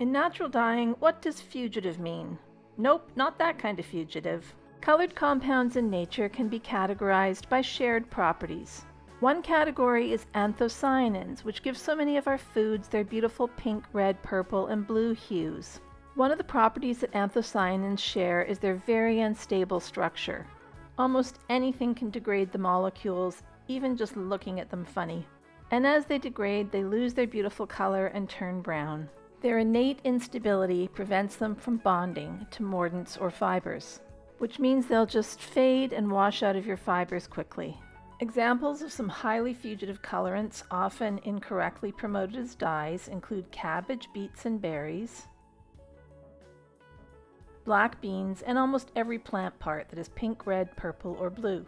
In natural dyeing, what does fugitive mean? Nope, not that kind of fugitive. Colored compounds in nature can be categorized by shared properties. One category is anthocyanins, which give so many of our foods their beautiful pink, red, purple, and blue hues. One of the properties that anthocyanins share is their very unstable structure. Almost anything can degrade the molecules, even just looking at them funny. And as they degrade, they lose their beautiful color and turn brown. Their innate instability prevents them from bonding to mordants or fibers, which means they'll just fade and wash out of your fibers quickly. Examples of some highly fugitive colorants, often incorrectly promoted as dyes, include cabbage, beets, and berries, black beans, and almost every plant part that is pink, red, purple, or blue.